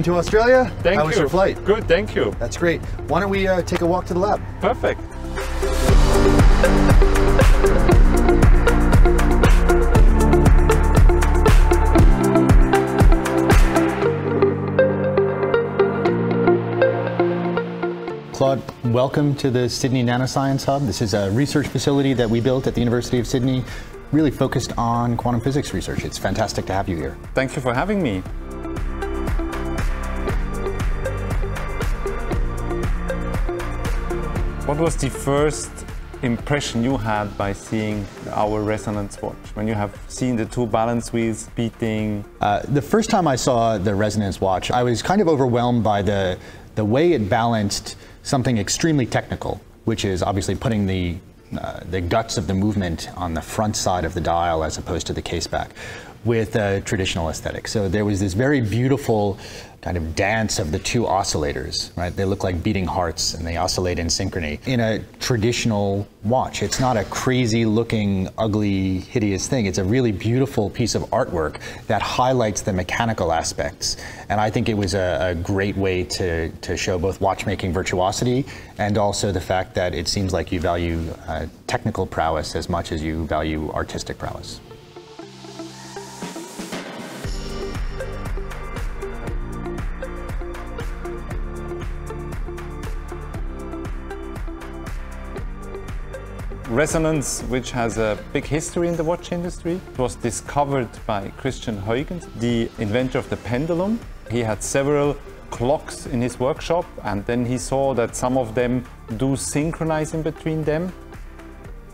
Welcome to Australia. Thank How you. was your flight? Good, thank you. That's great. Why don't we uh, take a walk to the lab? Perfect. Claude, welcome to the Sydney Nanoscience Hub. This is a research facility that we built at the University of Sydney, really focused on quantum physics research. It's fantastic to have you here. Thank you for having me. What was the first impression you had by seeing our resonance watch? When you have seen the two balance wheels beating? Uh, the first time I saw the resonance watch, I was kind of overwhelmed by the, the way it balanced something extremely technical, which is obviously putting the, uh, the guts of the movement on the front side of the dial as opposed to the case back, with traditional aesthetic. So there was this very beautiful kind of dance of the two oscillators, right? They look like beating hearts and they oscillate in synchrony. In a traditional watch, it's not a crazy looking, ugly, hideous thing. It's a really beautiful piece of artwork that highlights the mechanical aspects. And I think it was a, a great way to, to show both watchmaking virtuosity and also the fact that it seems like you value uh, technical prowess as much as you value artistic prowess. Resonance, which has a big history in the watch industry, was discovered by Christian Huygens, the inventor of the pendulum. He had several clocks in his workshop and then he saw that some of them do synchronize in between them.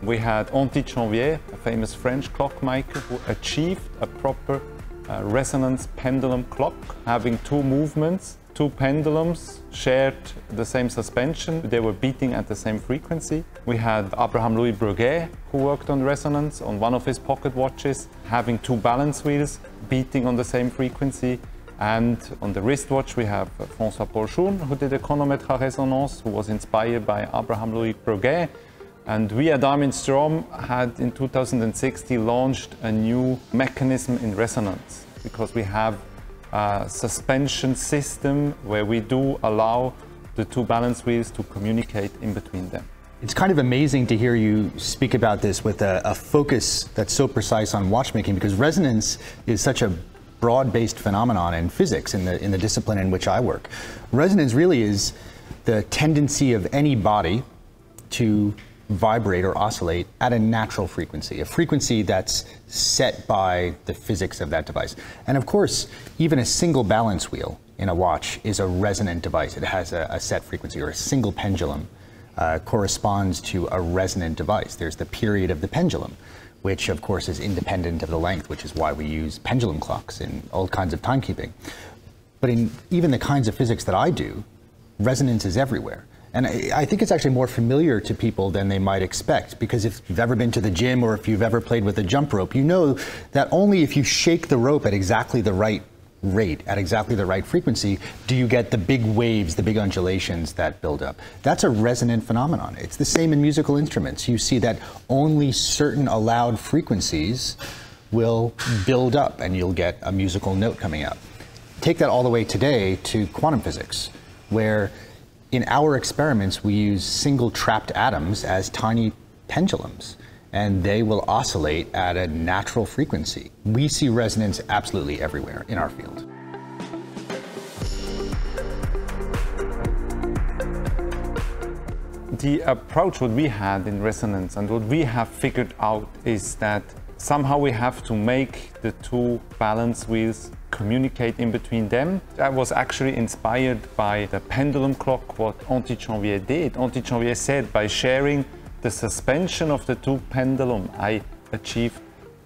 We had Antide Janvier, a famous French clockmaker, who achieved a proper uh, resonance pendulum clock, having two movements two pendulums shared the same suspension. They were beating at the same frequency. We had Abraham Louis Breguet, who worked on resonance on one of his pocket watches, having two balance wheels beating on the same frequency. And on the wristwatch, we have François Journe, who did a chronomètre résonance, who was inspired by Abraham Louis Breguet. And we at Armin Strom had in 2060 launched a new mechanism in resonance because we have uh, suspension system where we do allow the two balance wheels to communicate in between them. It's kind of amazing to hear you speak about this with a, a focus that's so precise on watchmaking because resonance is such a broad-based phenomenon in physics in the in the discipline in which I work. Resonance really is the tendency of any body to vibrate or oscillate at a natural frequency, a frequency that's set by the physics of that device. And of course, even a single balance wheel in a watch is a resonant device. It has a, a set frequency, or a single pendulum uh, corresponds to a resonant device. There's the period of the pendulum, which of course is independent of the length, which is why we use pendulum clocks in all kinds of timekeeping. But in even the kinds of physics that I do, resonance is everywhere. And I think it's actually more familiar to people than they might expect because if you've ever been to the gym or if you've ever played with a jump rope, you know that only if you shake the rope at exactly the right rate, at exactly the right frequency, do you get the big waves, the big undulations that build up. That's a resonant phenomenon. It's the same in musical instruments. You see that only certain allowed frequencies will build up and you'll get a musical note coming out. Take that all the way today to quantum physics, where in our experiments, we use single trapped atoms as tiny pendulums, and they will oscillate at a natural frequency. We see resonance absolutely everywhere in our field. The approach what we had in resonance and what we have figured out is that somehow we have to make the two balance wheels communicate in between them. I was actually inspired by the pendulum clock, what Antide Janvier did. Antide said, by sharing the suspension of the two pendulum, I achieved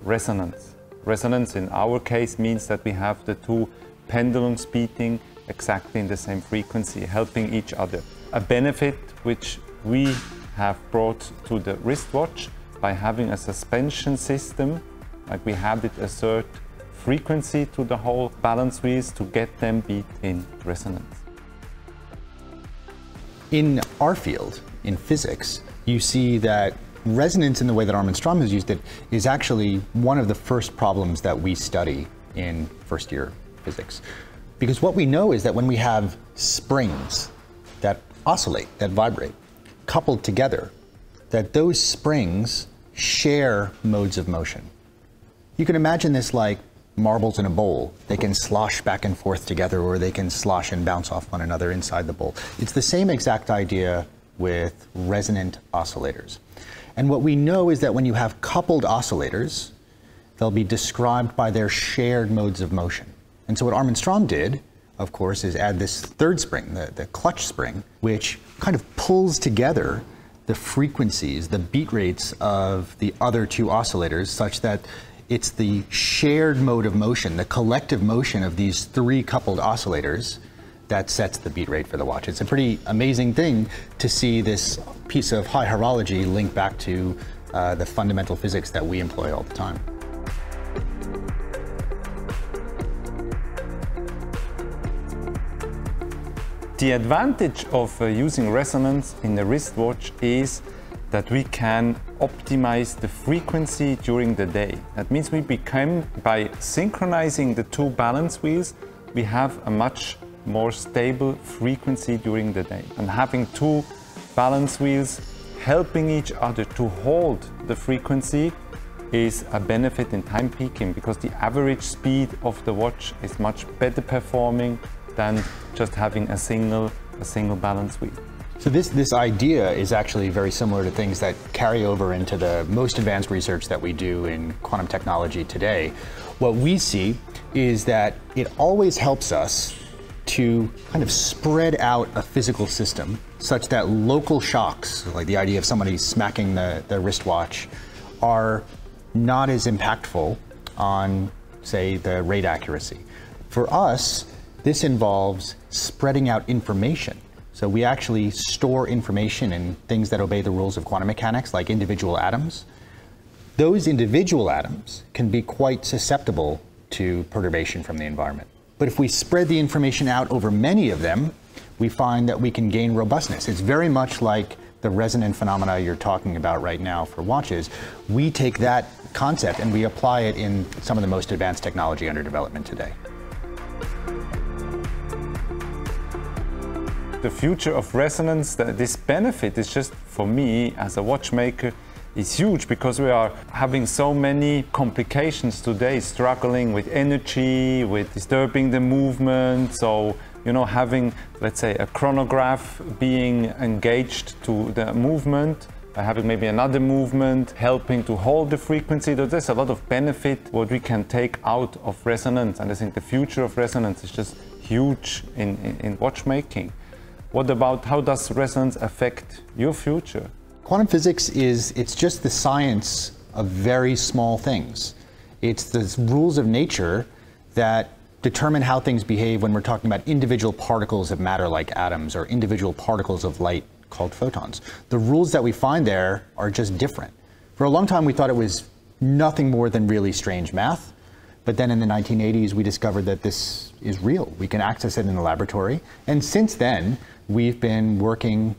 resonance. Resonance in our case means that we have the two pendulums beating exactly in the same frequency, helping each other. A benefit which we have brought to the wristwatch by having a suspension system, like we had it assert frequency to the whole balance wheels to get them beat in resonance. In our field, in physics, you see that resonance in the way that Armin Strom has used it is actually one of the first problems that we study in first year physics. Because what we know is that when we have springs that oscillate, that vibrate, coupled together, that those springs share modes of motion. You can imagine this like marbles in a bowl. They can slosh back and forth together or they can slosh and bounce off one another inside the bowl. It's the same exact idea with resonant oscillators. And what we know is that when you have coupled oscillators, they'll be described by their shared modes of motion. And so what Armin Strom did, of course, is add this third spring, the, the clutch spring, which kind of pulls together the frequencies, the beat rates of the other two oscillators such that it's the shared mode of motion, the collective motion of these three coupled oscillators that sets the beat rate for the watch. It's a pretty amazing thing to see this piece of high horology link back to uh, the fundamental physics that we employ all the time. The advantage of uh, using resonance in a wristwatch is that we can optimize the frequency during the day. That means we become, by synchronizing the two balance wheels, we have a much more stable frequency during the day. And having two balance wheels helping each other to hold the frequency is a benefit in timekeeping because the average speed of the watch is much better performing than just having a single, a single balance wheel. So this, this idea is actually very similar to things that carry over into the most advanced research that we do in quantum technology today. What we see is that it always helps us to kind of spread out a physical system such that local shocks, like the idea of somebody smacking the, the wristwatch, are not as impactful on, say, the rate accuracy. For us, this involves spreading out information. So we actually store information in things that obey the rules of quantum mechanics, like individual atoms. Those individual atoms can be quite susceptible to perturbation from the environment. But if we spread the information out over many of them, we find that we can gain robustness. It's very much like the resonant phenomena you're talking about right now for watches. We take that concept and we apply it in some of the most advanced technology under development today. The future of resonance, this benefit is just for me as a watchmaker is huge because we are having so many complications today, struggling with energy, with disturbing the movement. So, you know, having, let's say, a chronograph being engaged to the movement, having maybe another movement, helping to hold the frequency. There's a lot of benefit what we can take out of resonance. And I think the future of resonance is just huge in, in, in watchmaking. What about how does resonance affect your future? Quantum physics is, it's just the science of very small things. It's the rules of nature that determine how things behave when we're talking about individual particles of matter like atoms or individual particles of light called photons. The rules that we find there are just different. For a long time, we thought it was nothing more than really strange math. But then in the 1980s, we discovered that this is real. We can access it in the laboratory. And since then, we've been working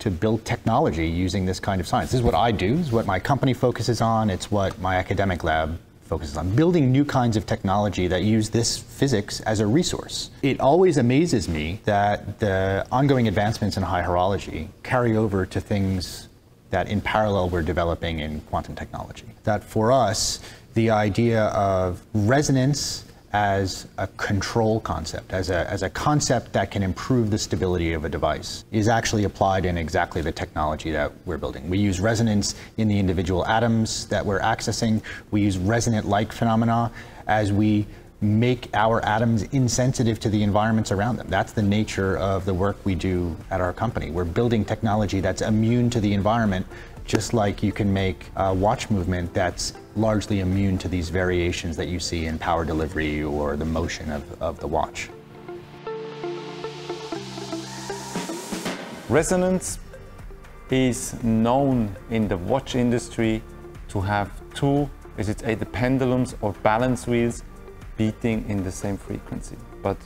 to build technology using this kind of science. This is what I do, this is what my company focuses on, it's what my academic lab focuses on, building new kinds of technology that use this physics as a resource. It always amazes me that the ongoing advancements in high horology carry over to things that in parallel we're developing in quantum technology. That for us, the idea of resonance as a control concept, as a, as a concept that can improve the stability of a device, is actually applied in exactly the technology that we're building. We use resonance in the individual atoms that we're accessing. We use resonant-like phenomena as we make our atoms insensitive to the environments around them. That's the nature of the work we do at our company. We're building technology that's immune to the environment just like you can make a watch movement that's largely immune to these variations that you see in power delivery or the motion of, of the watch. Resonance is known in the watch industry to have two, is it either pendulums or balance wheels beating in the same frequency. But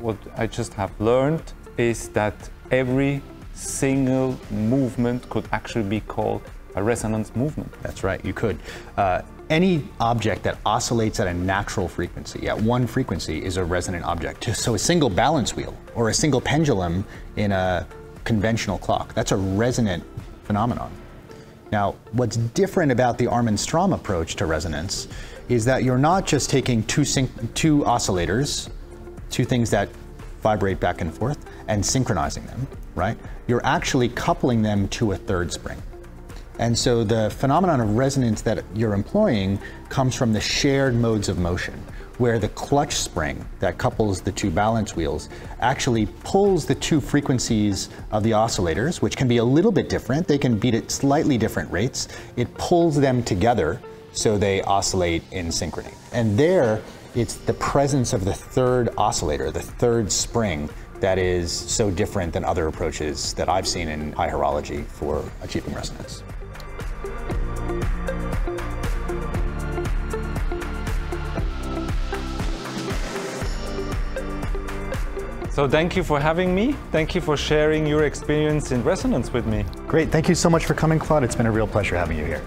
what I just have learned is that every single movement could actually be called a resonance movement. That's right, you could. Uh, any object that oscillates at a natural frequency, at one frequency, is a resonant object. So a single balance wheel or a single pendulum in a conventional clock, that's a resonant phenomenon. Now, what's different about the Armin Strom approach to resonance is that you're not just taking two, two oscillators, two things that vibrate back and forth, and synchronizing them, right? You're actually coupling them to a third spring. And so the phenomenon of resonance that you're employing comes from the shared modes of motion, where the clutch spring that couples the two balance wheels actually pulls the two frequencies of the oscillators, which can be a little bit different. They can beat at slightly different rates. It pulls them together so they oscillate in synchrony. And there, it's the presence of the third oscillator, the third spring, that is so different than other approaches that I've seen in high horology for achieving resonance. So thank you for having me. Thank you for sharing your experience in resonance with me. Great. Thank you so much for coming, Claude. It's been a real pleasure having you here.